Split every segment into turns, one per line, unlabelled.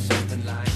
something like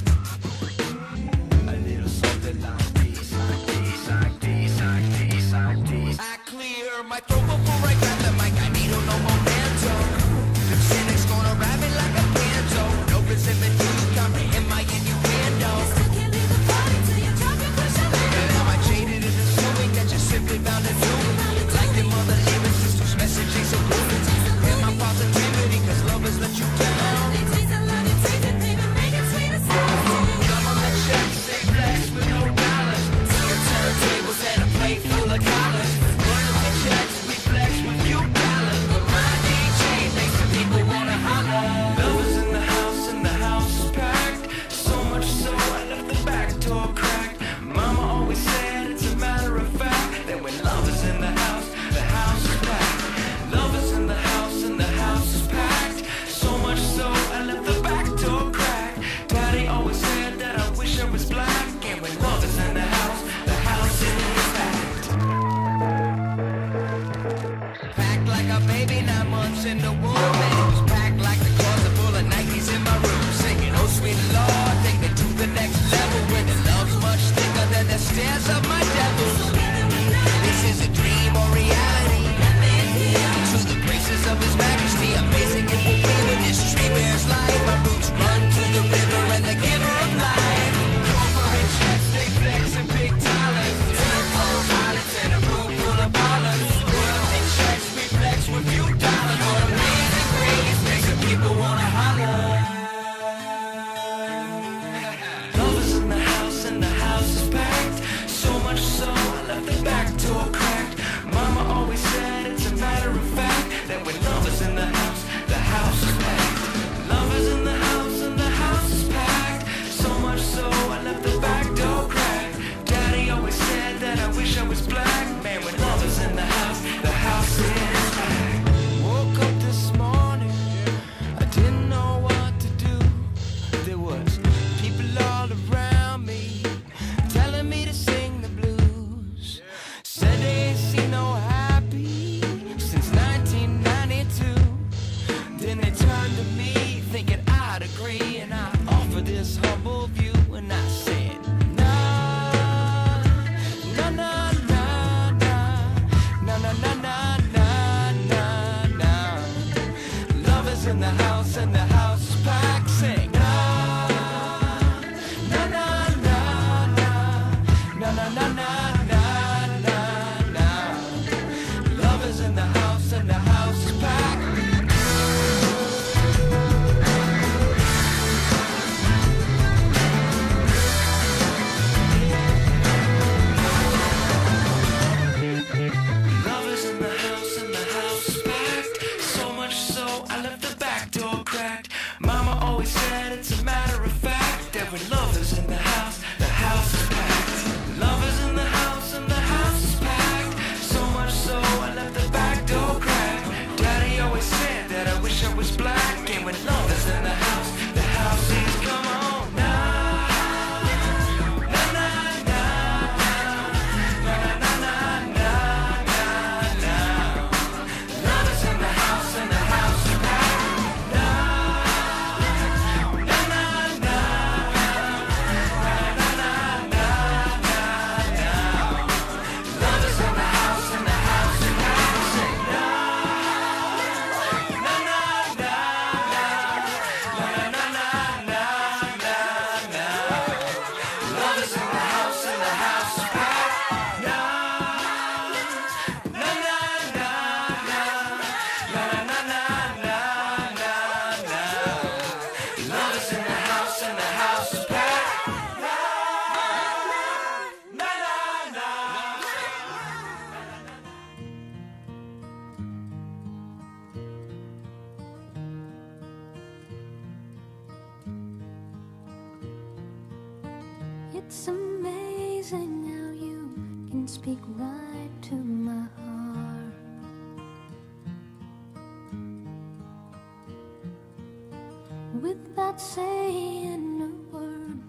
without saying a word.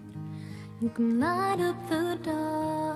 You can light up the dark.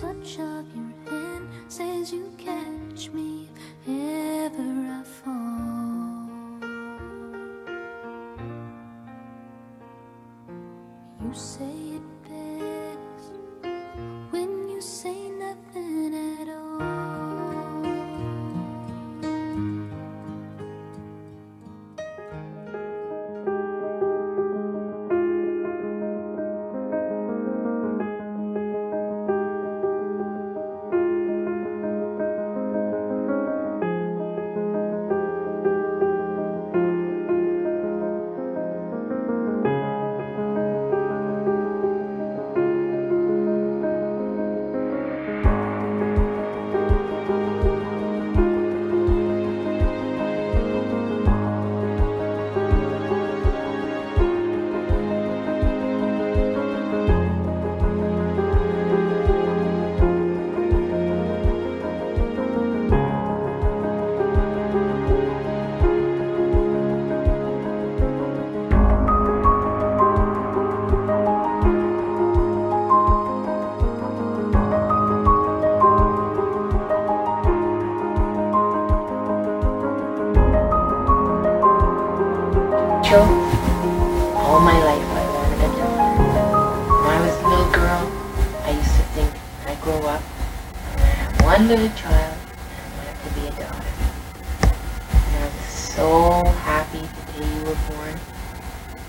touch of your hand says you catch me if ever I fall. You say
Joe, all my life I wanted a daughter. When I was a little girl, I used to think when I grow up, going to have one little child and I want to be a daughter. And I was so happy the day you were born.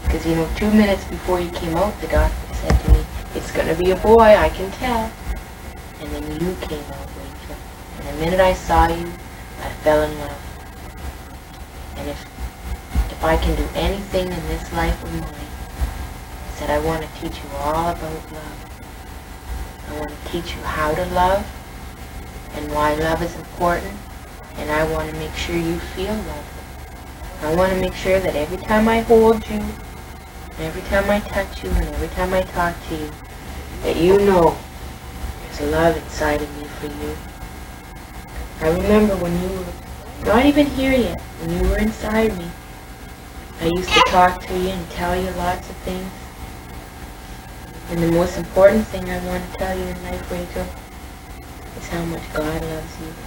Because, you know, two minutes before you came out, the doctor said to me, it's going to be a boy, I can tell. And then you came out, Rachel. And the minute I saw you, I fell in love. And if if I can do anything in this life of mine, I said I want to teach you all about love. I want to teach you how to love and why love is important, and I want to make sure you feel loved. I want to make sure that every time I hold you, every time I touch you, and every time I talk to you, that you know there's love inside of me for you. I remember when you were not even here yet, when you were inside me, I used to talk to you and tell you lots of things. And the most important thing I want to tell you in life, Rachel, is how much God loves you.